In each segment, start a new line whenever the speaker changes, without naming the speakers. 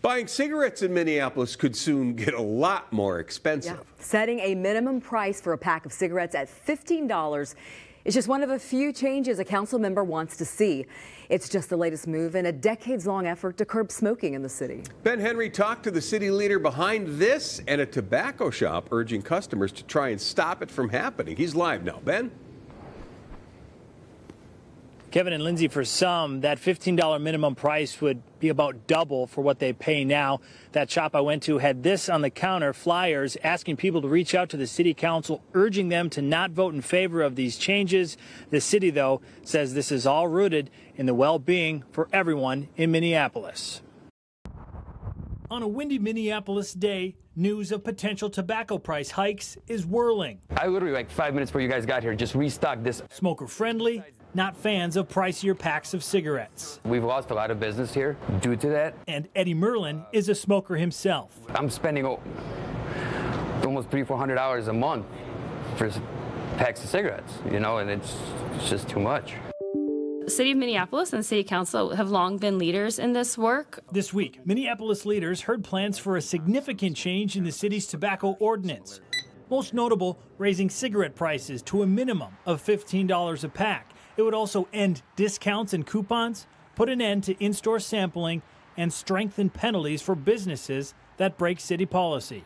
Buying cigarettes in Minneapolis could soon get a lot more expensive. Yeah.
Setting a minimum price for a pack of cigarettes at $15 is just one of a few changes a council member wants to see. It's just the latest move in a decades-long effort to curb smoking in the city.
Ben Henry talked to the city leader behind this and a tobacco shop urging customers to try and stop it from happening. He's live now. Ben?
Kevin and Lindsay, for some, that $15 minimum price would be about double for what they pay now. That shop I went to had this on the counter, flyers asking people to reach out to the city council, urging them to not vote in favor of these changes. The city, though, says this is all rooted in the well-being for everyone in Minneapolis. On a windy Minneapolis day, news of potential tobacco price hikes is whirling.
I literally, like five minutes before you guys got here, just restocked this.
Smoker friendly, not fans of pricier packs of cigarettes.
We've lost a lot of business here due to that.
And Eddie Merlin is a smoker himself.
I'm spending almost three, four hundred dollars a month for packs of cigarettes, you know, and it's, it's just too much.
The City of Minneapolis and City Council have long been leaders in this work.
This week, Minneapolis leaders heard plans for a significant change in the city's tobacco ordinance. Most notable, raising cigarette prices to a minimum of $15 a pack. It would also end discounts and coupons, put an end to in store sampling, and strengthen penalties for businesses that break city policy.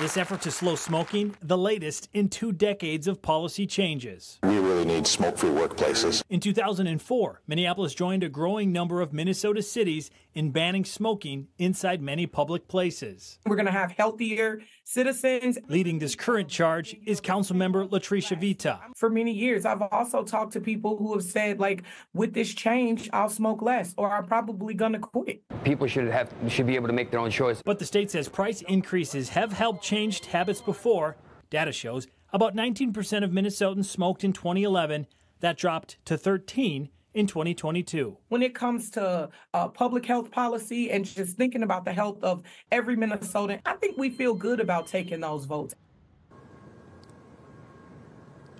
This effort to slow smoking, the latest in two decades of policy changes.
We really need smoke free workplaces.
In 2004, Minneapolis joined a growing number of Minnesota cities in banning smoking inside many public places.
We're going to have healthier citizens.
Leading this current charge is Councilmember LaTrisha Vetaw.
For many years, I've also talked to people who have said, like, with this change, I'll smoke less or I'm probably going to quit.
People should have should be able to make their own choice.
But the state says price increases have helped changed habits before. Data shows about 19% of Minnesotans smoked in 2011. That dropped to 13 in 2022.
When it comes to uh, public health policy and just thinking about the health of every Minnesotan, I think we feel good about taking those votes.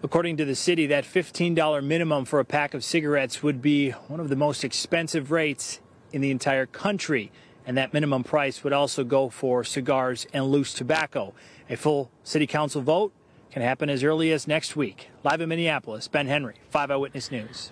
According to the city, that $15 minimum for a pack of cigarettes would be one of the most expensive rates in the entire country and that minimum price would also go for cigars and loose tobacco. A full city council vote can happen as early as next week. Live in Minneapolis, Ben Henry, 5 Eyewitness News.